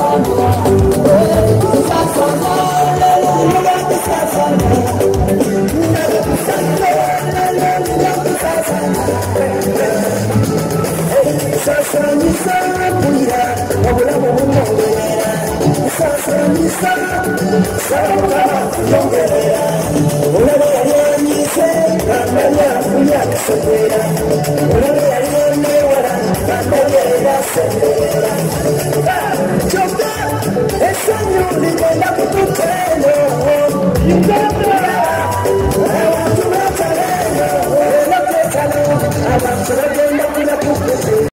tu pelo, y